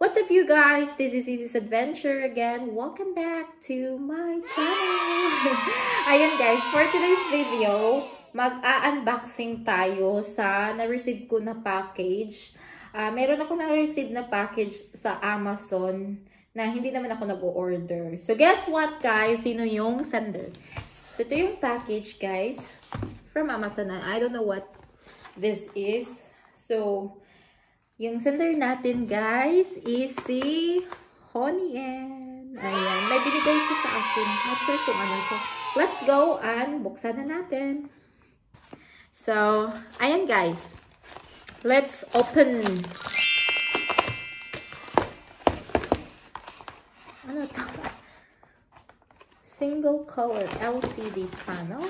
What's up you guys? This is Easy's Adventure again. Welcome back to my channel. Ayun guys, for today's video, mag-a-unboxing tayo sa na-receive ko na package. Uh, meron ako na-receive na package sa Amazon na hindi naman ako nag-order. So guess what guys? Sino yung sender? So ito yung package guys from Amazon. I don't know what this is. So, yung sender natin, guys, is si Honey N. Ayan. May binigay siya sa akin. Not sure kung ano to. Let's go and buksan na natin. So, ayan guys. Let's open. Ano to? Single color LCD panel.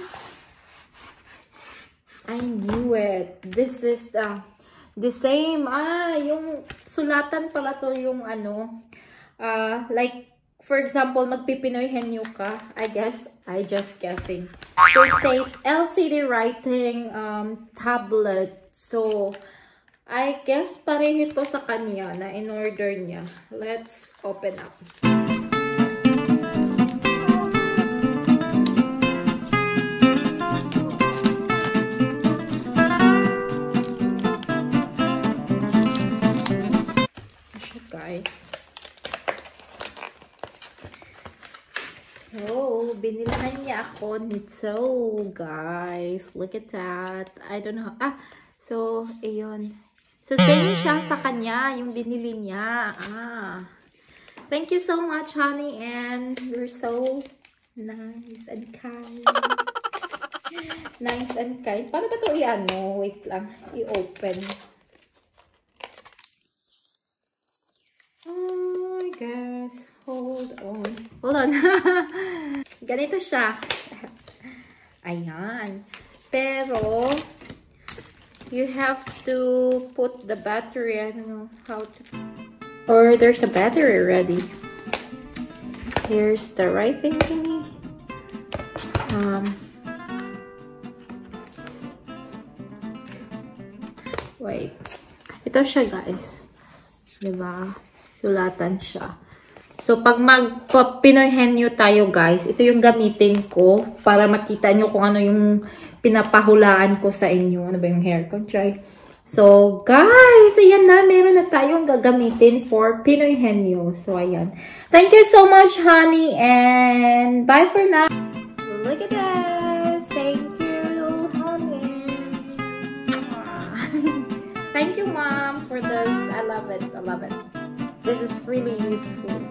I knew it. This is the the same. Ah, yung sulatan pala to yung ano. Uh, like, for example, magpipinoy henyo ka. I guess, I just guessing. So, it says LCD writing um, tablet. So, I guess pareho to sa kanya na in-order niya. Let's open up. So, binilahan niya ako nito, guys. Look at that. I don't know. Ah, so, ayun. So, same siya sa kanya, yung binili niya. Ah. Thank you so much, honey, and you're so nice and kind. nice and kind. Paano ba ito i-ano? Wait lang. I-open. Oh my gosh. Hold on. Hold on. Ganito siya. Ayan. Pero, you have to put the battery. I don't know how to... Or there's a battery ready. Here's the writing thingy. Um, wait. Ito siya, guys. Diba? Sulatan siya. So, pag mag-Pinoy henyo tayo, guys, ito yung gamitin ko para makita nyo kung ano yung pinapahulaan ko sa inyo. Ano ba yung hair control? So, guys, ayan na. Meron na tayong gagamitin for Pinoy henyo. So, ayan. Thank you so much, honey. And bye for now. Look at this. Thank you, honey. Thank you, mom, for this. I love it. I love it. This is really useful.